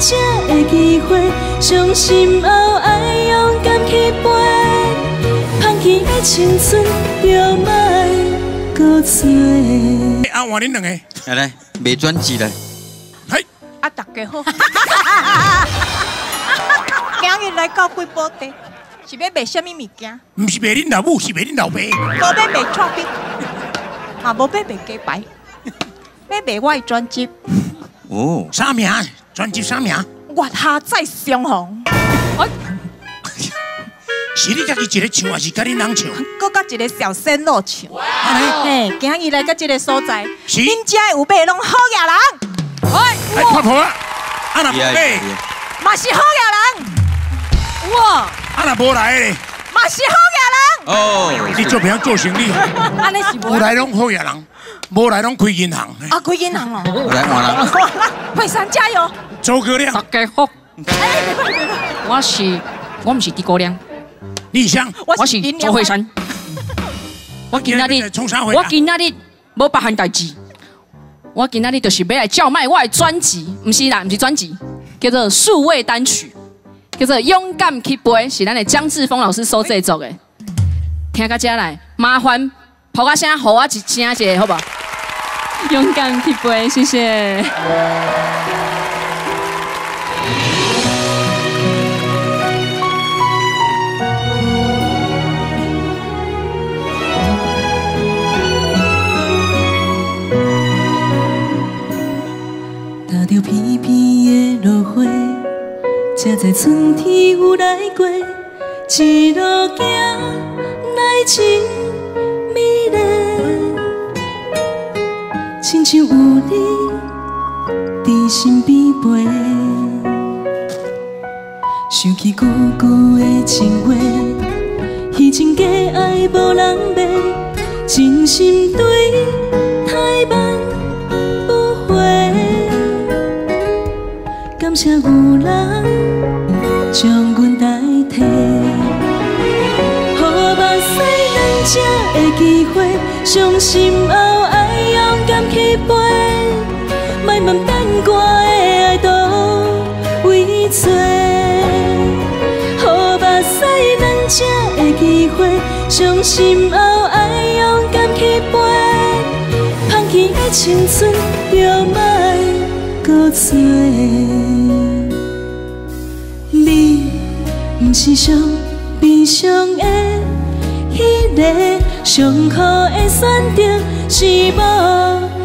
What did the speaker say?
才会机会，伤心后爱勇敢去飞，放弃的青春就莫搁做。啊，换恁两个，来来，卖专辑来。嘿，啊，大家好。今日来到贵宝地，是要卖什么物件？唔是卖恁老母，是卖恁老爸。无要卖创冰，嘛无要卖鸡排，要卖我的专辑。哦，啥名？专辑啥名？月下再相逢。是你家己一个唱，还是甲恁人唱？搁甲一个小鲜肉唱。嘿，今日来到这个所在，是恁家有买拢好野人，哎，婆婆，啊若无买，嘛是好野人。哇，啊那无来嘞，嘛是好哦，你做平做生意，野人。安尼是无有来拢好野人，无来拢开银行。啊，开银行哦。来换人。佩珊加油！周哥亮，大家好，我是我唔是诸葛亮，李湘，我是周慧珊。我今仔日从啥回我今仔日无别项代志，我今仔日就是要来叫卖我的专辑，唔是啦，唔是专辑，叫做数位单曲，叫做勇敢去飞，是咱的江志峰老师所制作的。听到这来，麻烦抛个声，给我一声者，好不好？勇敢去飞，谢谢。才知春天有来过，一路行来真美丽，亲像有你伫身边陪，想起久久的情话，虚情假爱无人买，真心对太慢不回。感谢有人将阮代替，予目屎咱才会机会，伤心后爱勇敢去飞，莫问等我的爱都为做，予目屎咱才会机会，伤心后爱勇敢去飞，放弃的青春就莫。搁做，你不是上悲伤的迄个，上好的选择是无。